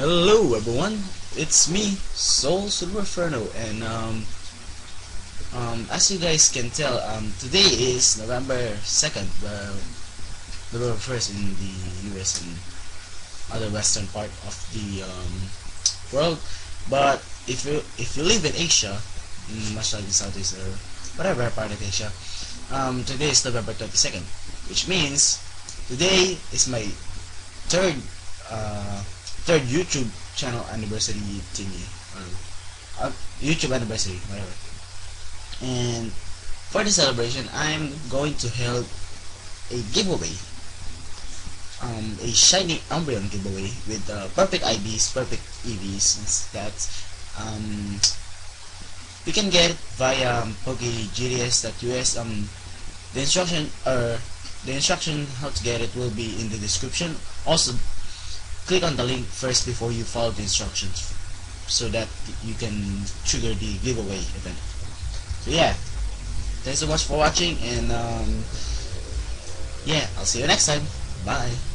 Hello everyone, it's me, SoulSilverInferno, and um, um, as you guys can tell, um, today is November 2nd, well, November 1st in the US and other western part of the um, world, but if you if you live in Asia, mm, much like in Southeast or whatever part of Asia, um, today is November 22nd, which means today is my third uh, third YouTube channel anniversary thingy or uh, YouTube anniversary whatever. And for the celebration I'm going to hold a giveaway. Um, a shiny Umbreon giveaway with uh, perfect IVs, perfect EVs and stats um, you can get via um, PokeGTS.us um, the instruction or the instruction how to get it will be in the description. Also click on the link first before you follow the instructions so that you can trigger the giveaway event. So yeah. Thanks so much for watching and um, yeah I'll see you next time. Bye